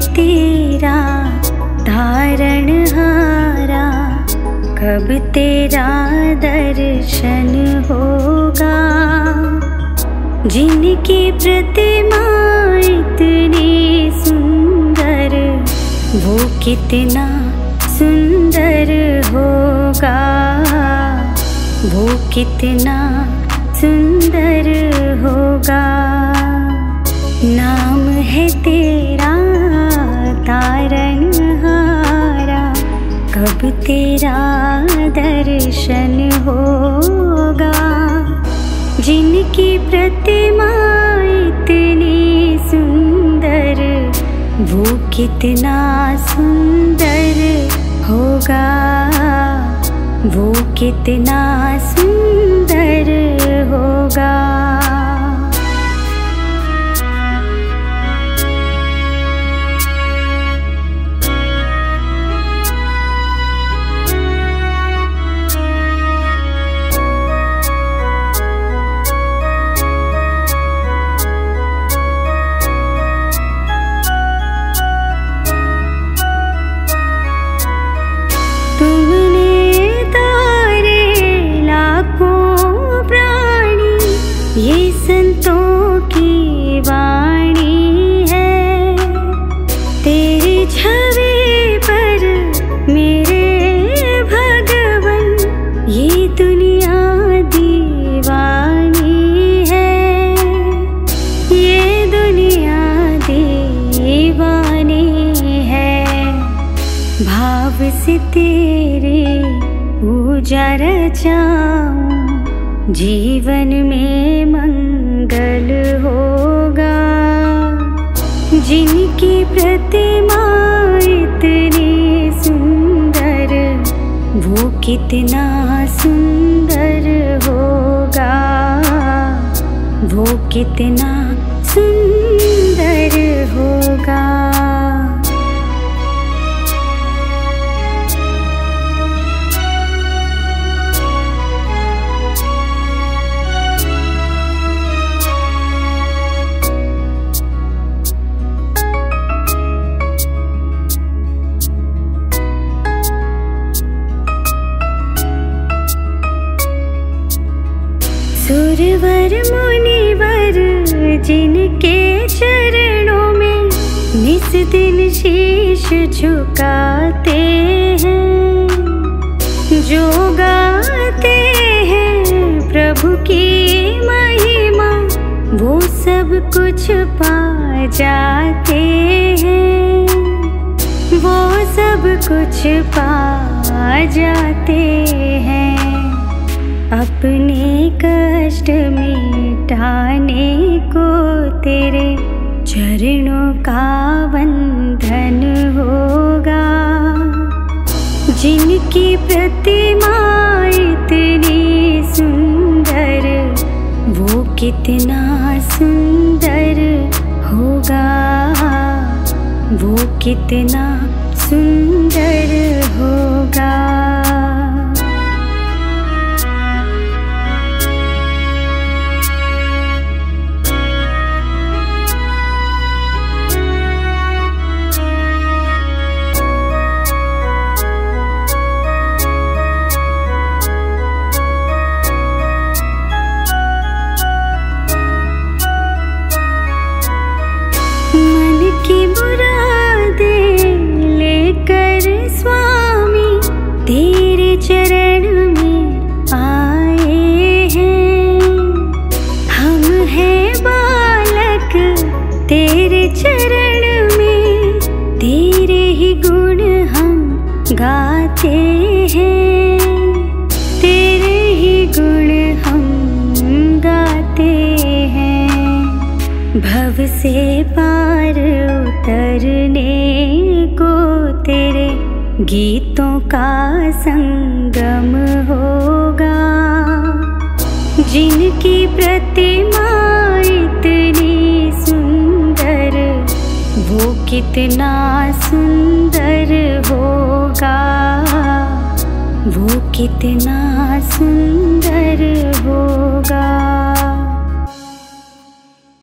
तेरा, धारण हारा। कब तेरा दर्शन होगा? जिनकी प्रतिमा इतनी सुंदर, वो कितना सुंदर होगा? वो कितना सुंदर होगा? कब तेरा दर्शन होगा। जिनकी प्रतिमा इतनी सुंदर, वो कितना सुंदर होगा। वो कितना सुंदर होगा। संतों की वाणी है। तेरी छवि पर मेरे भगवन, ये दुनिया दीवानी है। ये दुनिया दीवानी है। भाव से तेरे पूजा रचाऊं जीवन में मंगल होगा। जिनकी प्रतिमा इतनी सुंदर, वो कितना सुंदर होगा। वो कितना सुंदर होगा। सुरवर, मुनिवर, जिनके चरणों में निस दिन शीश झुकाते हैं। जो गाते हैं प्रभु की महिमा, वो सब कुछ पा जाते हैं। वो सब कुछ पा जाते हैं। अपने कष्ट मिटाने को तेरे चरणों का वंदन होगा। जिनकी प्रतिमा इतनी सुंदर, वो कितना सुंदर होगा। वो कितना सुंदर होगा। गाते हैं तेरे ही गुण हम गाते हैं। भव से पार उतरने को तेरे गीतों का संगम होगा। जिनकी प्रतिमा इतनी सुंदर, वो कितना सुंदर कितना सुंदर होगा।